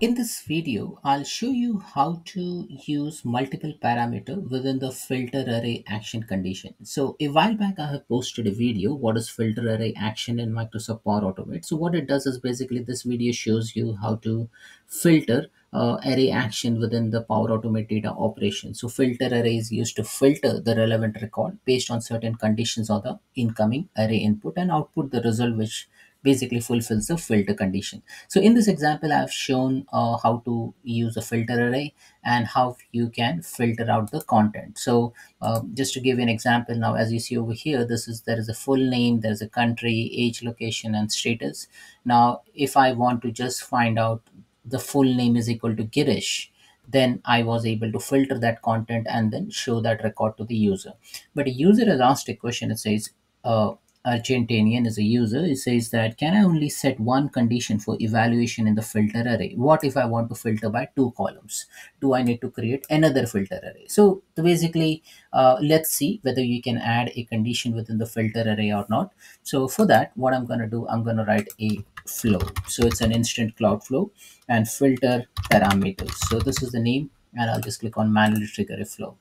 In this video, I'll show you how to use multiple parameter within the filter array action condition. So a while back, I have posted a video, what is filter array action in Microsoft Power Automate. So what it does is basically this video shows you how to filter uh, array action within the Power Automate data operation. So filter array is used to filter the relevant record based on certain conditions of the incoming array input and output the result which basically fulfills the filter condition. So in this example, I've shown uh, how to use a filter array and how you can filter out the content. So uh, just to give you an example now, as you see over here, this is there is a full name, there's a country, age, location, and status. Now, if I want to just find out the full name is equal to Girish, then I was able to filter that content and then show that record to the user. But a user has asked a question, it says, uh, Argentinian is a user, it says that can I only set one condition for evaluation in the filter array? What if I want to filter by two columns? Do I need to create another filter array? So basically, uh, let's see whether you can add a condition within the filter array or not. So for that, what I'm going to do, I'm going to write a flow. So it's an instant cloud flow and filter parameters. So this is the name and I'll just click on manually trigger a flow.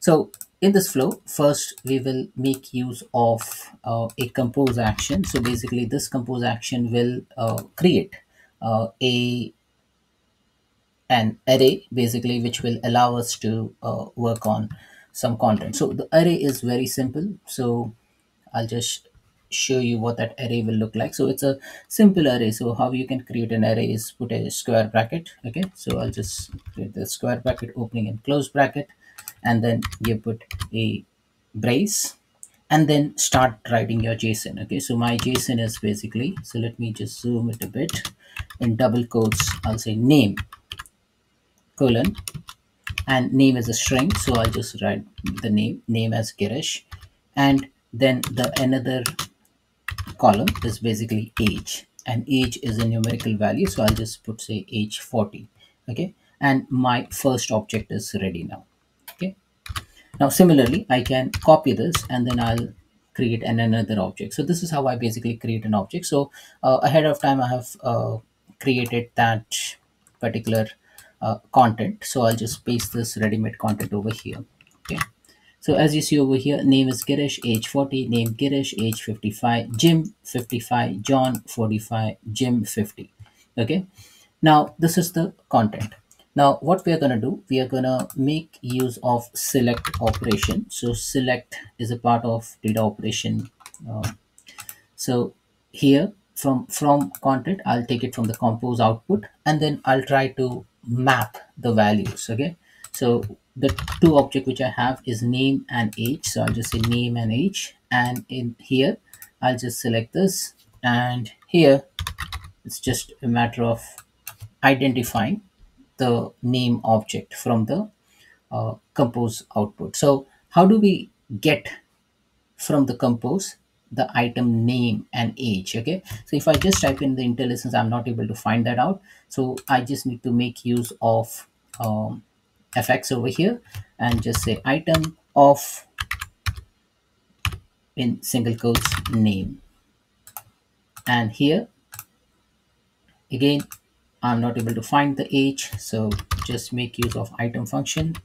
So in this flow, first we will make use of uh, a compose action. So basically this compose action will uh, create uh, a an array basically which will allow us to uh, work on some content. So the array is very simple. So I'll just show you what that array will look like. So it's a simple array. So how you can create an array is put a square bracket. Okay. So I'll just create the square bracket opening and close bracket and then you put a brace and then start writing your JSON. Okay, so my JSON is basically, so let me just zoom it a bit. In double quotes, I'll say name, colon, and name is a string. So I'll just write the name, name as Girish. And then the another column is basically age. And age is a numerical value. So I'll just put say age 40. Okay, and my first object is ready now. Now, similarly, I can copy this and then I'll create an another object. So this is how I basically create an object. So uh, ahead of time, I have uh, created that particular uh, content. So I'll just paste this ready-made content over here. Okay. So as you see over here, name is Girish, age 40, name Girish, age 55, Jim 55, John 45, Jim 50. Okay. Now this is the content. Now what we are going to do, we are going to make use of select operation. So select is a part of data operation. Uh, so here from from content, I'll take it from the compose output and then I'll try to map the values. Okay. So the two object which I have is name and age. So I'll just say name and age. And in here, I'll just select this. And here, it's just a matter of identifying the name object from the uh, compose output. So how do we get from the compose the item name and age okay? So if i just type in the IntelliSense i'm not able to find that out. So i just need to make use of um, fx over here and just say item of in single quotes name. And here again I'm not able to find the age so just make use of item function.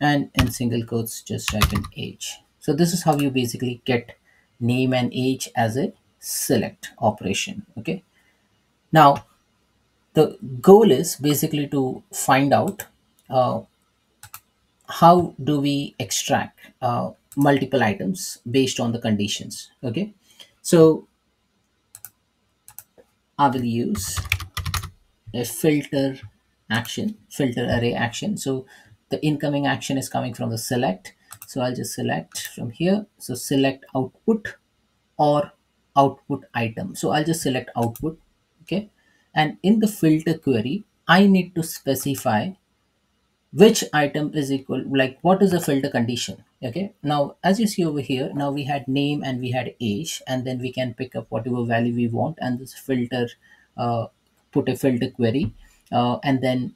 And in single quotes just type in age so this is how you basically get name and age as a select operation okay? Now the goal is basically to find out uh, how do we extract uh, multiple items based on the conditions okay? So I will use a filter action filter array action. So the incoming action is coming from the select. So i'll just select from here. So select output or output item. So i'll just select output okay? And in the filter query i need to specify which item is equal like what is the filter condition okay? Now as you see over here now we had name and we had age and then we can pick up whatever value we want and this filter uh, put a filter query uh, and then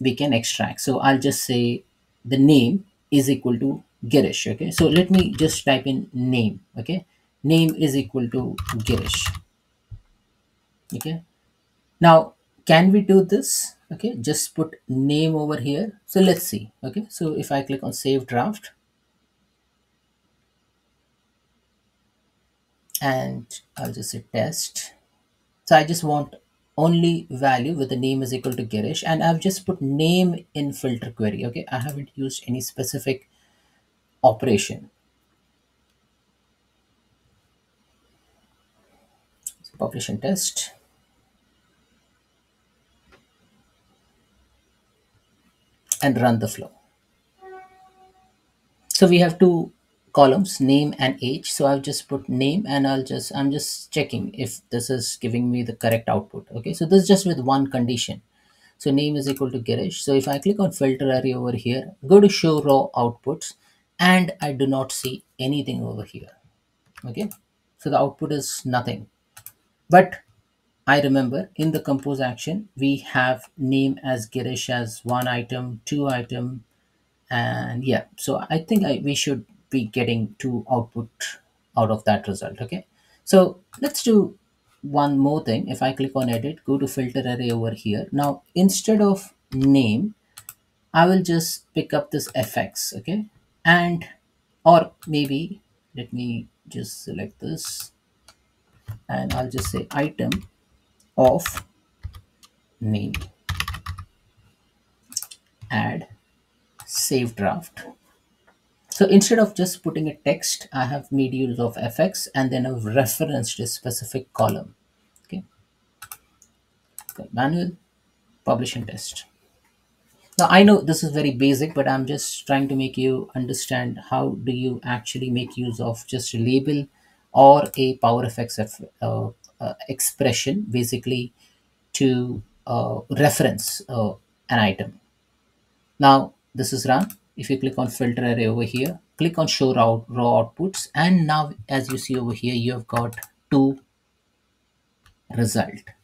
we can extract so i'll just say the name is equal to girish okay so let me just type in name okay name is equal to girish okay Now, can we do this? Okay, just put name over here. So let's see. Okay, so if I click on save draft and I'll just say test. So I just want only value with the name is equal to Girish and I've just put name in filter query. Okay, I haven't used any specific operation. And test. and run the flow. So we have two columns, name and age. So I've just put name and I'll just, I'm just checking if this is giving me the correct output. Okay, so this is just with one condition. So name is equal to Girish. So if I click on filter array over here, go to show raw outputs and I do not see anything over here. Okay, so the output is nothing. But I remember in the compose action, we have name as Girish as one item, two item, and yeah so i think I, we should be getting two output out of that result okay? So let's do one more thing. If i click on edit go to filter array over here. Now instead of name i will just pick up this fx okay? And or maybe let me just select this and i'll just say item of name. Add save draft So instead of just putting a text, I have made use of fx and then I've referenced a specific column. Okay. okay. Manual, publish and test. Now I know this is very basic, but I'm just trying to make you understand how do you actually make use of just a label or a PowerFX uh, uh, expression basically to uh, reference uh, an item. Now this is run. If you click on filter array over here, click on show raw, raw outputs. And now as you see over here, you have got two result.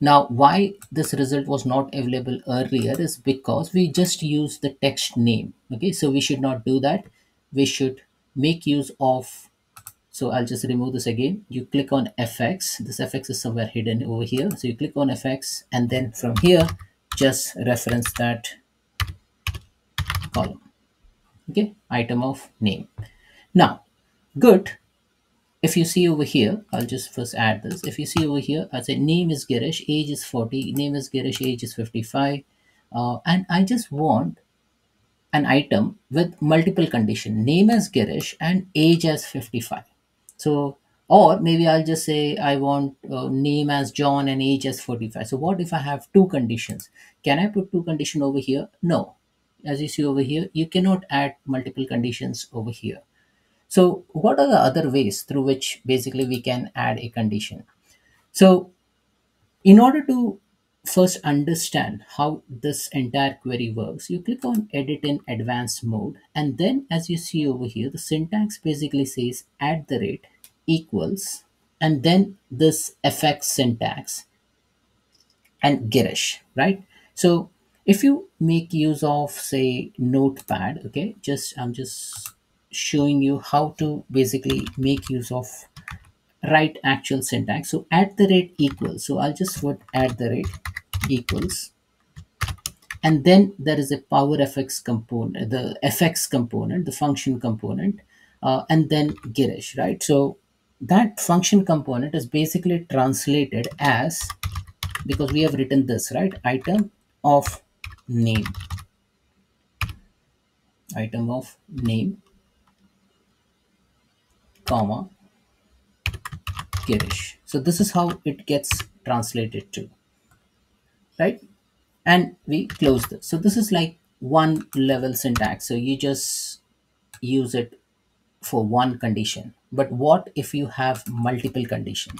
Now why this result was not available earlier is because we just used the text name. Okay, so we should not do that. We should make use of so I'll just remove this again. You click on FX. This FX is somewhere hidden over here. So you click on FX and then from here, just reference that column okay item of name. Now good. If you see over here i'll just first add this. If you see over here i say name is girish age is 40 name is girish age is 55 uh, and i just want an item with multiple condition. Name as girish and age as 55 so or maybe i'll just say i want uh, name as john and age as 45 so what if i have two conditions? Can i put two condition over here? No as you see over here, you cannot add multiple conditions over here. So what are the other ways through which basically we can add a condition? So in order to first understand how this entire query works, you click on edit in advanced mode. And then as you see over here, the syntax basically says at the rate equals, and then this fx syntax and girish, right? So if you make use of say notepad okay just i'm just showing you how to basically make use of write actual syntax. So at the rate equals so i'll just put at the rate equals. And then there is a power fx component the fx component the function component uh, and then girish right? So that function component is basically translated as because we have written this right? Item of name. Item of name comma girish so this is how it gets translated to right? And we close this. So this is like one level syntax. So you just use it for one condition. But what if you have multiple condition?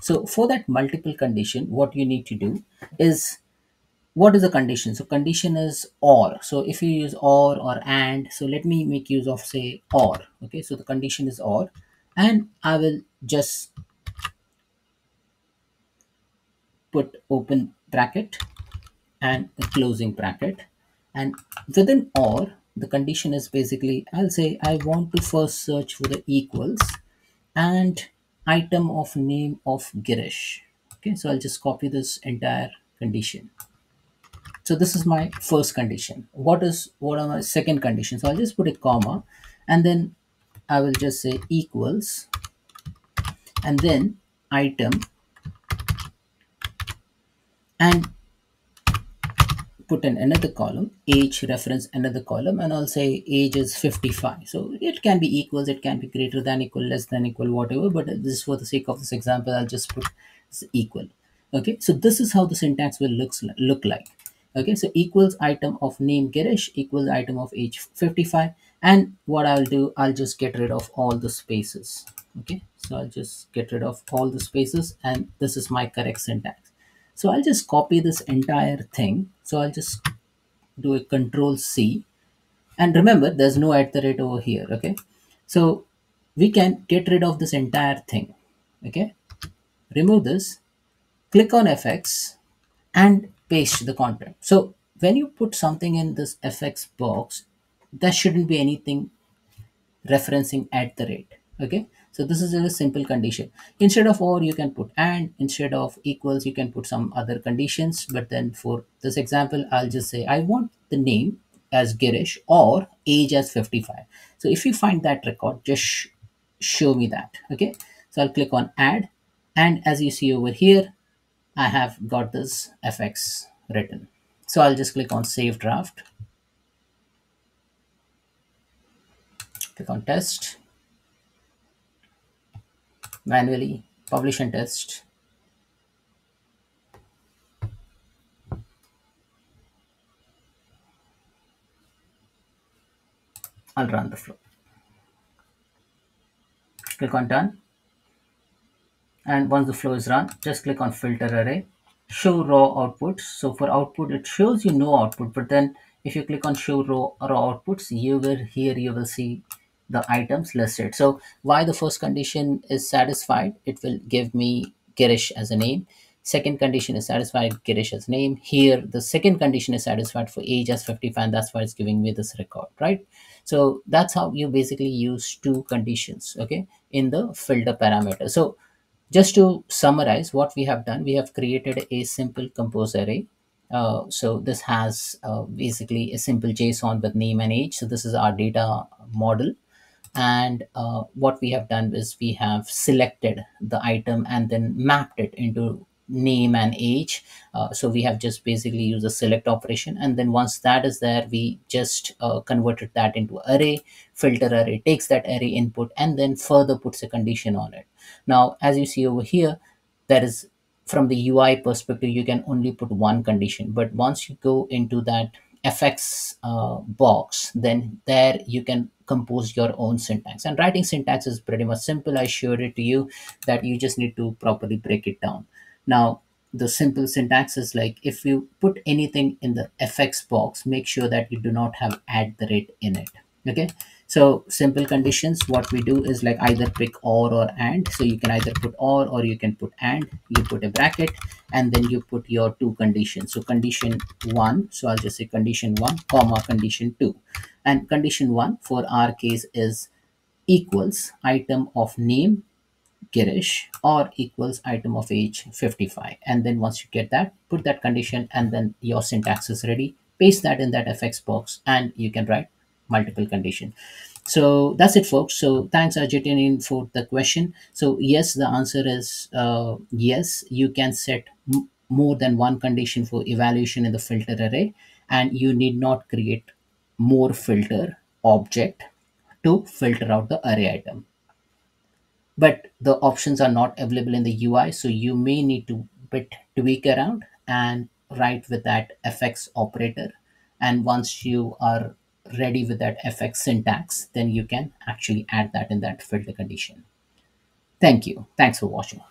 So for that multiple condition what you need to do is what is the condition? So condition is or. So if you use or or and so let me make use of say or. Okay so the condition is or. And i will just put open bracket and closing bracket. And within or the condition is basically i'll say i want to first search for the equals and item of name of girish. Okay so i'll just copy this entire condition so this is my first condition. What is what are my second condition? So i'll just put a comma and then i will just say equals and then item and put in another column age reference another column and i'll say age is 55 so it can be equals it can be greater than equal less than equal whatever but this for the sake of this example i'll just put equal. Okay? So this is how the syntax will looks look like okay so equals item of name Girish equals item of age 55 and what I'll do I'll just get rid of all the spaces. Okay so I'll just get rid of all the spaces and this is my correct syntax. So I'll just copy this entire thing. So I'll just do a control C. And remember there's no at the rate over here. Okay so we can get rid of this entire thing. Okay remove this click on fx and paste the content. So when you put something in this fx box, there shouldn't be anything referencing at the rate. Okay. So this is a simple condition. Instead of or, you can put and. Instead of equals, you can put some other conditions. But then for this example, I'll just say I want the name as Girish or age as 55. So if you find that record, just sh show me that. Okay. So I'll click on add. And as you see over here, I have got this fx written. So I'll just click on save draft. Click on test. Manually publish and test. I'll run the flow. Click on done and once the flow is run just click on filter array. Show raw outputs. So for output it shows you no output but then if you click on show raw, raw outputs you will here you will see the items listed. So why the first condition is satisfied? It will give me Girish as a name. Second condition is satisfied Girish as name. Here the second condition is satisfied for age as 55 and that's why it's giving me this record right? So that's how you basically use two conditions okay in the filter parameter. So just to summarize what we have done, we have created a simple compose array. Uh, so this has uh, basically a simple JSON with name and age. So this is our data model. And uh, what we have done is we have selected the item and then mapped it into name and age. Uh, so we have just basically used a select operation. And then once that is there, we just uh, converted that into array, filter array takes that array input and then further puts a condition on it. Now, as you see over here, there is from the UI perspective, you can only put one condition. But once you go into that fx uh, box, then there you can compose your own syntax. And writing syntax is pretty much simple. I showed it to you that you just need to properly break it down. Now, the simple syntax is like if you put anything in the fx box, make sure that you do not have at the rate in it. Okay. So simple conditions, what we do is like either pick or or and. So you can either put or or you can put and. You put a bracket and then you put your two conditions. So condition one, so I'll just say condition one, comma condition two. And condition one for our case is equals item of name Girish or equals item of age 55. And then once you get that, put that condition and then your syntax is ready. Paste that in that fx box and you can write multiple condition. So that's it, folks. So thanks, Argentinian, for the question. So yes, the answer is uh, yes. You can set more than one condition for evaluation in the filter array, and you need not create more filter object to filter out the array item but the options are not available in the UI. So you may need to bit tweak around and write with that fx operator. And once you are ready with that fx syntax, then you can actually add that in that filter condition. Thank you. Thanks for watching.